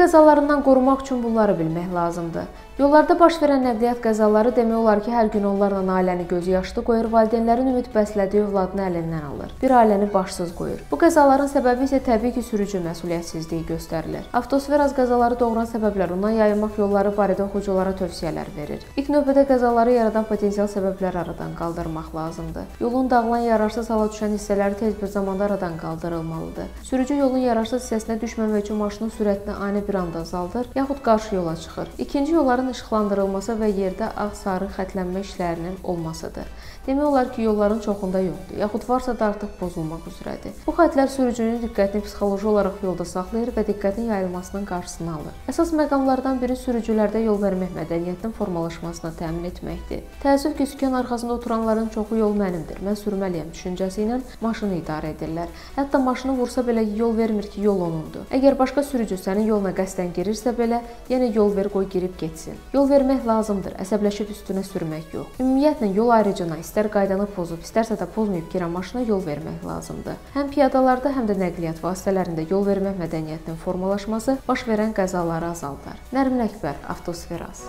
qəzalarından qorumaq üçün bunları bilmək lazımdır. Yollarda baş verən nəqliyyat qəzaları demək olar ki, hər gün onlarla ailəni gözü yaşlı qoyur, valideynlərin ümid bəslədiyi övladını əlindən alır. Bir ailəni başsız qoyur. Bu qəzaların səbəbi isə təbii ki, sürücü məsuliyyətsizliyi göstərilir. Avtosfer az qəzaları doğuran səbəblər ondan yayınmaq yolları barədə oxuculara tövsiyələr verir. İlk növbədə qəzaları yaradan potensial səbəblər aradan qaldırmaq lazımdır. Yolun dağılan yararsız hala düşən hissələri tez bir zamanda aradan qaldırılmalıdır. Sürücü yolun yararsız hissəsinə düşməmək üçün maşının sürətini ani bir anda azaldır, yaxud qarşı yola çıxır. İkinci yolların işıqlandırılması və yerdə ağ-sarı xətlənmə işlərinin olmasıdır. Demək olar ki, yolların çoxunda yoxdur, yaxud varsa da artıq pozulmaq üzrədir. Bu xəttlər sürücünün diqqətini psixoloji olaraq yolda saxlayır və diqqətin yayılmasının qarşısını alır. Əsas məqamlardan biri sürücülərdə yol vermək mədəniyyətinin formalaşmasını təmin etməkdir. Təəssüf ki, sükan arxasında oturanların çoxu yol mənimdir, mən sürməliyəm düşüncəsi ilə maşını idarə edirlər. Hətta maşını vursa belə yol vermir ki, yol onundur. Əgər başqa sürücü sənin yoluna qəsdən girirsə belə, yenə yol ver, qoy girib getsin. Yol vermək lazımdır, əsəbləşib üstünə sürmək yox. Ümumiyyətlə yol ayrıcına istər qaydanı pozub, istərsə də pozmayıb girən maşına yol vermək lazımdır. Həm piyadalarda, həm də nəqliyyat vasitələrində yol vermək mədəniyyətinin formalaşması baş verən qəzaları azaldar. Nərmin Əkbər, Avtosferaz.